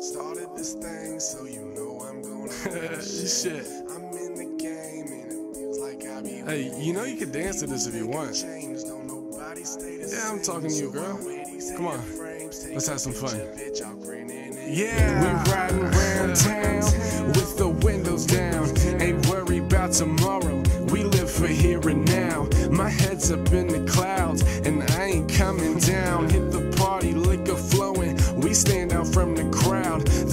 Started this thing, so you know I'm gonna Shit. I'm in the game, and it feels like I be Hey, you know you can dance to this if you want. changed. Don't nobody stay the Yeah, I'm talking to you, girl. I'm with these Come on. Let's have some fun. Bitch, I'll grin in it. Yeah, We riding around town with the windows down. Ain't worried about tomorrow. We live for here and now. My head's up in the clouds and I ain't coming down.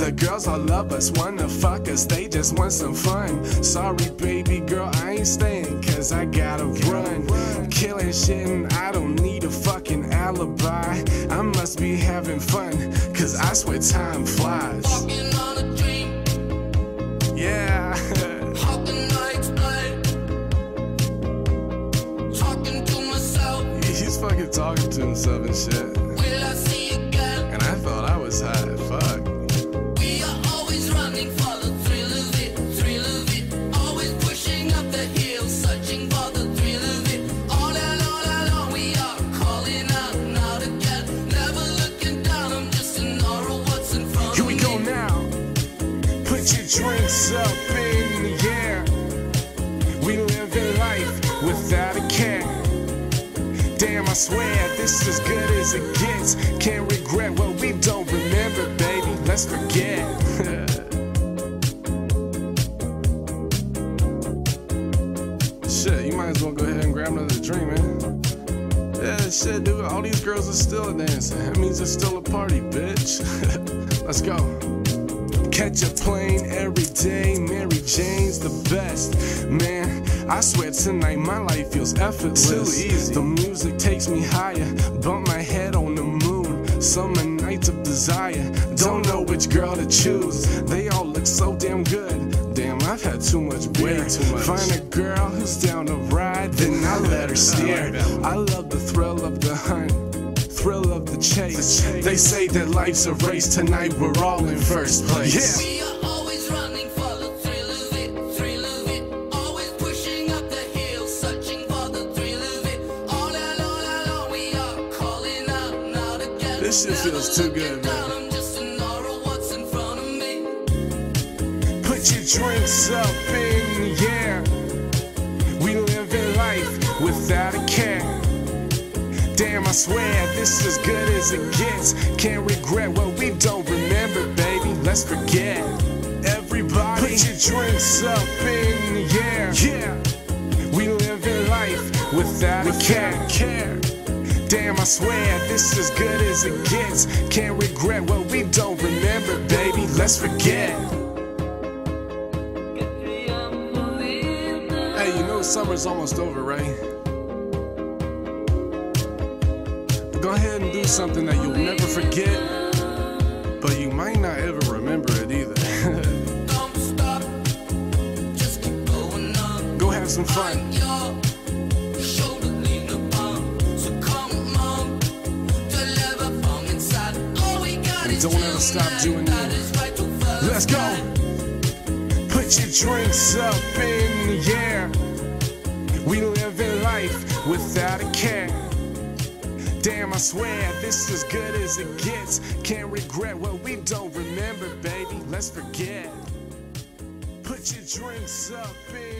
The girls all love us, wanna fuck us. They just want some fun. Sorry, baby girl, I ain't staying cause I gotta run. Killing shit and I don't need a fucking alibi. I must be having fun cause I swear time flies. Walking on a dream, Yeah. how can I explain? Talking to myself, He's fucking talking to himself and shit. Put your drinks up in the air. We live in life without a care. Damn, I swear this is good as it gets. Can't regret what we don't remember, baby. Let's forget. Shit, you might as well go ahead and grab another drink, man. Yeah, shit, dude. All these girls are still dancing. That means it's still a party, bitch. Let's go. Catch a plane every day. Mary Jane's the best. Man, I swear tonight my life feels effortless. Too easy. The music takes me higher. Bump my head on the moon. Summer nights of desire. Don't know which girl to choose. They all look so damn good. Damn, I've had too much beer. Way too much. Find a girl who's down to ride, then I let her steer. like that one. I love the thrill of the hunt. Thrill of the chase. They say that life's a race. Tonight we're all in first place. Yeah. We are always running for the thrill of it, thrill of it. Always pushing up the hill, searching for the thrill of it. All along, all along, we are calling out, not again. This shit feels too good, man. Down, I'm just an aura, what's in front of me? Put your drinks up in the air. We living life without a care. Damn, I swear this is good as it gets. Can't regret what we don't remember, baby. Let's forget. Everybody, put your drinks up in the air. Yeah, we live in life without we a care. care. Damn, I swear this is good as it gets. Can't regret what we don't remember, baby. Let's forget. Hey, you know summer's almost over, right? Go ahead and do something that you'll never forget, but you might not ever remember it either. Don't stop, just keep going on. Go have some fun. Your shoulder lean upon, so come on, deliver from inside. All we got And don't ever stop doing that you. is right to first Let's go. Put your drinks up in the air. We living life without a care. Damn, I swear this is good as it gets. Can't regret what we don't remember, baby. Let's forget. Put your drinks up in